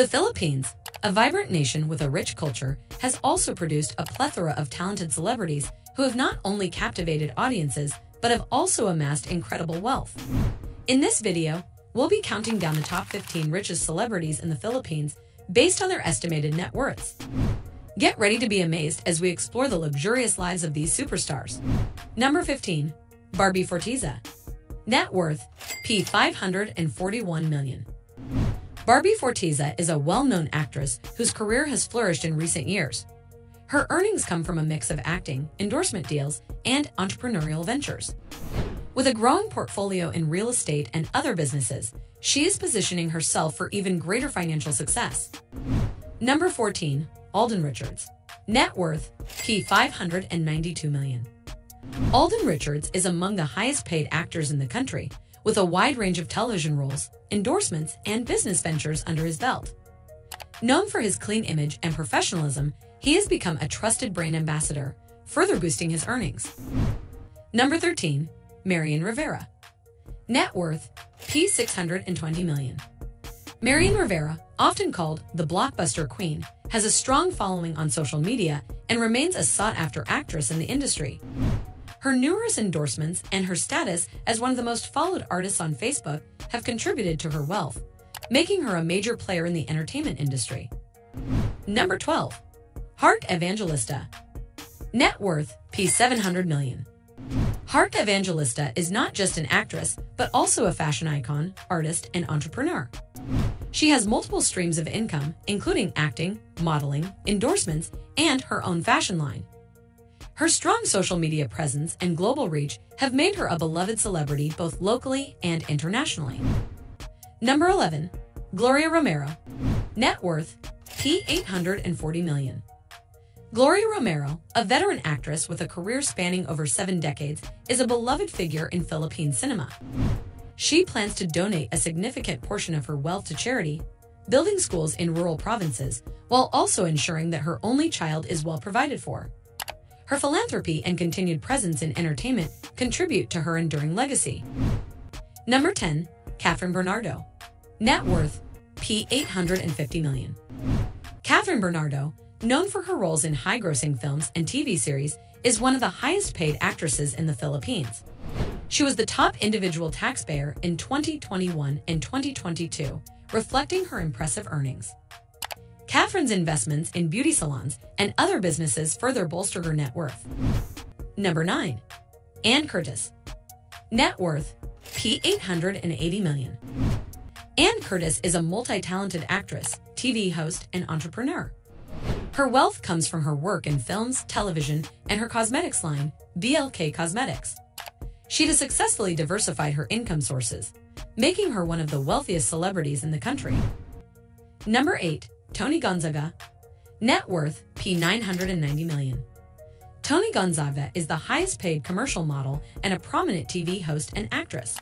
The Philippines, a vibrant nation with a rich culture, has also produced a plethora of talented celebrities who have not only captivated audiences, but have also amassed incredible wealth. In this video, we'll be counting down the top 15 richest celebrities in the Philippines based on their estimated net worths. Get ready to be amazed as we explore the luxurious lives of these superstars. Number 15. Barbie Forteza Net worth P 541 million. Barbie Forteza is a well-known actress whose career has flourished in recent years. Her earnings come from a mix of acting, endorsement deals, and entrepreneurial ventures. With a growing portfolio in real estate and other businesses, she is positioning herself for even greater financial success. Number 14. Alden Richards. Net worth P 592 million. Alden Richards is among the highest paid actors in the country, with a wide range of television roles, endorsements, and business ventures under his belt. Known for his clean image and professionalism, he has become a trusted brand ambassador, further boosting his earnings. Number 13. Marian Rivera. Net worth P620 million. Marian Rivera, often called the blockbuster queen, has a strong following on social media and remains a sought-after actress in the industry. Her numerous endorsements and her status as one of the most followed artists on Facebook have contributed to her wealth, making her a major player in the entertainment industry. Number 12. Heart Evangelista. Net worth P700 million. Heart Evangelista is not just an actress, but also a fashion icon, artist, and entrepreneur. She has multiple streams of income, including acting, modeling, endorsements, and her own fashion line. Her strong social media presence and global reach have made her a beloved celebrity both locally and internationally. Number 11. Gloria Romero. Net worth P840 million. Gloria Romero, a veteran actress with a career spanning over seven decades, is a beloved figure in Philippine cinema. She plans to donate a significant portion of her wealth to charity, building schools in rural provinces, while also ensuring that her only child is well provided for. Her philanthropy and continued presence in entertainment contribute to her enduring legacy. Number 10. Kathryn Bernardo. Net worth P850 million. Kathryn Bernardo, known for her roles in high-grossing films and TV series, is one of the highest-paid actresses in the Philippines. She was the top individual taxpayer in 2021 and 2022, reflecting her impressive earnings. Kathryn's investments in beauty salons and other businesses further bolstered her net worth. Number 9. Anne Curtis. Net worth P880 million. Anne Curtis is a multi-talented actress, TV host, and entrepreneur. Her wealth comes from her work in films, television, and her cosmetics line, BLK Cosmetics. She has successfully diversified her income sources, making her one of the wealthiest celebrities in the country. Number 8. Toni Gonzaga. Net worth P990 million. Toni Gonzaga is the highest paid commercial model and a prominent TV host and actress.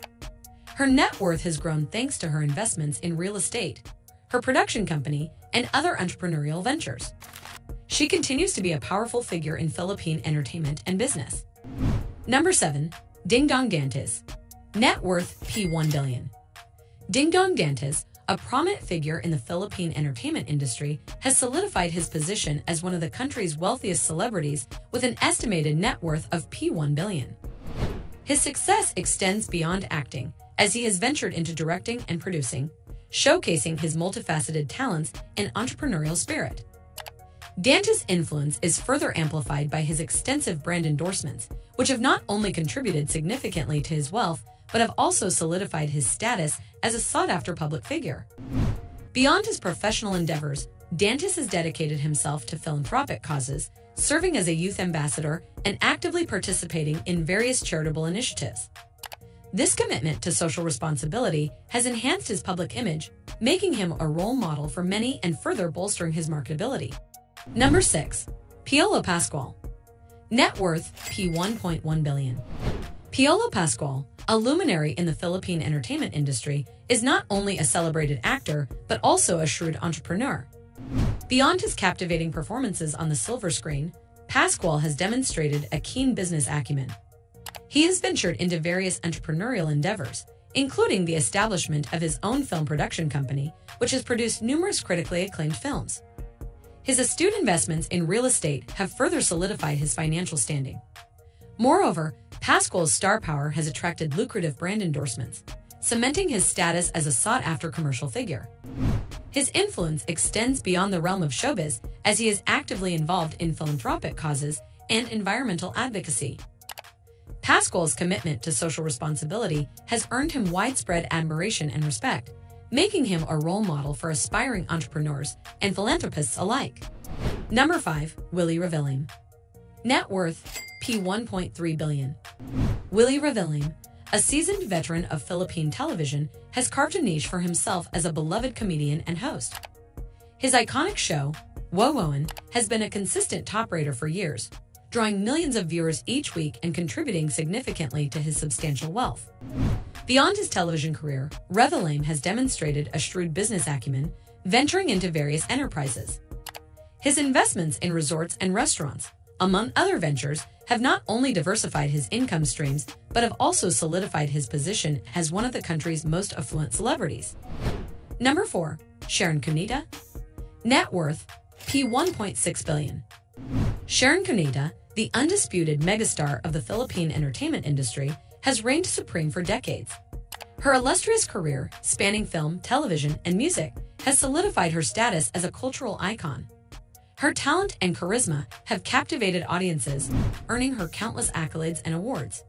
Her net worth has grown thanks to her investments in real estate, her production company, and other entrepreneurial ventures. She continues to be a powerful figure in Philippine entertainment and business. Number 7. Dingdong Dantes. Net worth P1 billion. Dingdong Dantes, a prominent figure in the Philippine entertainment industry, has solidified his position as one of the country's wealthiest celebrities with an estimated net worth of P1 billion. His success extends beyond acting, as he has ventured into directing and producing, showcasing his multifaceted talents and entrepreneurial spirit. Dantes' influence is further amplified by his extensive brand endorsements, which have not only contributed significantly to his wealth, but have also solidified his status as a sought-after public figure. Beyond his professional endeavors, Dantes has dedicated himself to philanthropic causes, serving as a youth ambassador and actively participating in various charitable initiatives. This commitment to social responsibility has enhanced his public image, making him a role model for many and further bolstering his marketability. Number 6. Piolo Pascual. Net worth P1.1 billion. Piolo Pascual, a luminary in the Philippine entertainment industry, is not only a celebrated actor, but also a shrewd entrepreneur. Beyond his captivating performances on the silver screen, Pascual has demonstrated a keen business acumen. He has ventured into various entrepreneurial endeavors, including the establishment of his own film production company, which has produced numerous critically acclaimed films. His astute investments in real estate have further solidified his financial standing. Moreover, Pascual's star power has attracted lucrative brand endorsements, cementing his status as a sought after commercial figure. His influence extends beyond the realm of showbiz as he is actively involved in philanthropic causes and environmental advocacy. Pascual's commitment to social responsibility has earned him widespread admiration and respect, making him a role model for aspiring entrepreneurs and philanthropists alike. Number 5. Willie Revillame Net worth P 1.3 billion. Willie Revillame, a seasoned veteran of Philippine television, has carved a niche for himself as a beloved comedian and host. His iconic show, Wowowin, has been a consistent top rater for years, drawing millions of viewers each week and contributing significantly to his substantial wealth. Beyond his television career, Revillame has demonstrated a shrewd business acumen, venturing into various enterprises. His investments in resorts and restaurants, among other ventures, have not only diversified his income streams, but have also solidified his position as one of the country's most affluent celebrities. Number 4. Sharon Cuneta. Net worth P 1.6 billion. Sharon Cuneta, the undisputed megastar of the Philippine entertainment industry, has reigned supreme for decades. Her illustrious career, spanning film, television, and music, has solidified her status as a cultural icon. Her talent and charisma have captivated audiences, earning her countless accolades and awards.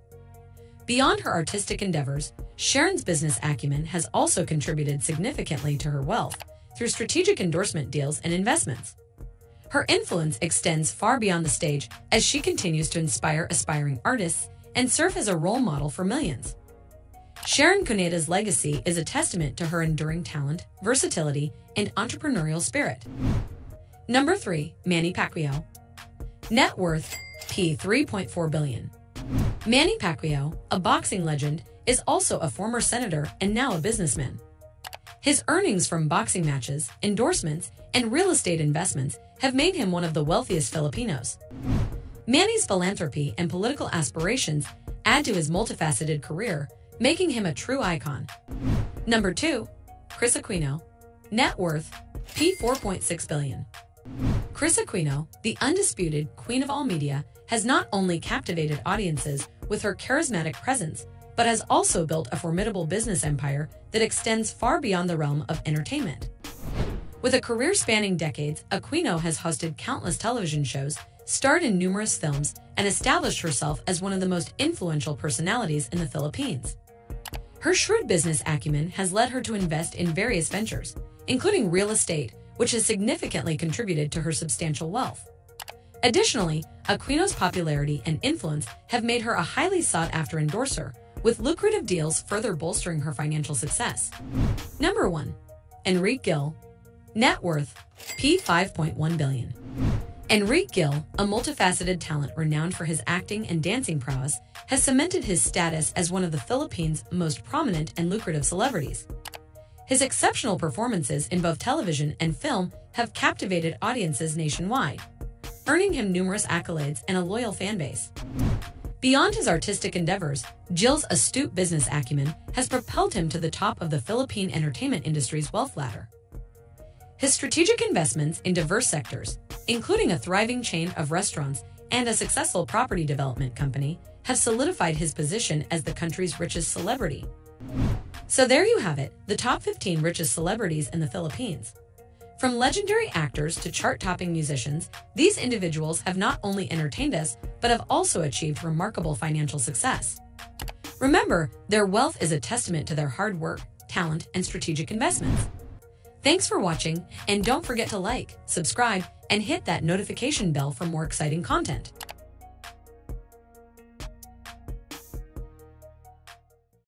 Beyond her artistic endeavors, Sharon's business acumen has also contributed significantly to her wealth through strategic endorsement deals and investments. Her influence extends far beyond the stage as she continues to inspire aspiring artists and serve as a role model for millions. Sharon Cuneta's legacy is a testament to her enduring talent, versatility, and entrepreneurial spirit. Number 3. Manny Pacquiao. Net worth P 3.4 billion. Manny Pacquiao, a boxing legend, is also a former senator and now a businessman. His earnings from boxing matches, endorsements, and real estate investments have made him one of the wealthiest Filipinos. Manny's philanthropy and political aspirations add to his multifaceted career, making him a true icon. Number 2. Kris Aquino. Net worth P 4.6 billion. Kris Aquino, the undisputed queen of all media, has not only captivated audiences with her charismatic presence, but has also built a formidable business empire that extends far beyond the realm of entertainment. With a career spanning decades, Aquino has hosted countless television shows starred in numerous films, and established herself as one of the most influential personalities in the Philippines. Her shrewd business acumen has led her to invest in various ventures, including real estate, which has significantly contributed to her substantial wealth. Additionally, Aquino's popularity and influence have made her a highly sought after endorser, with lucrative deals further bolstering her financial success. Number 1. Enrique Gil. Net worth P 5.1 billion. Enrique Gil, a multifaceted talent renowned for his acting and dancing prowess, has cemented his status as one of the Philippines' most prominent and lucrative celebrities. His exceptional performances in both television and film have captivated audiences nationwide, earning him numerous accolades and a loyal fan base. Beyond his artistic endeavors, Gil's astute business acumen has propelled him to the top of the Philippine entertainment industry's wealth ladder. His strategic investments in diverse sectors, including a thriving chain of restaurants and a successful property development company, have solidified his position as the country's richest celebrity. So there you have it, the top 15 richest celebrities in the Philippines. From legendary actors to chart topping musicians, these individuals have not only entertained us, but have also achieved remarkable financial success. Remember, their wealth is a testament to their hard work, talent, and strategic investments. Thanks for watching, and don't forget to like, subscribe, and hit that notification bell for more exciting content.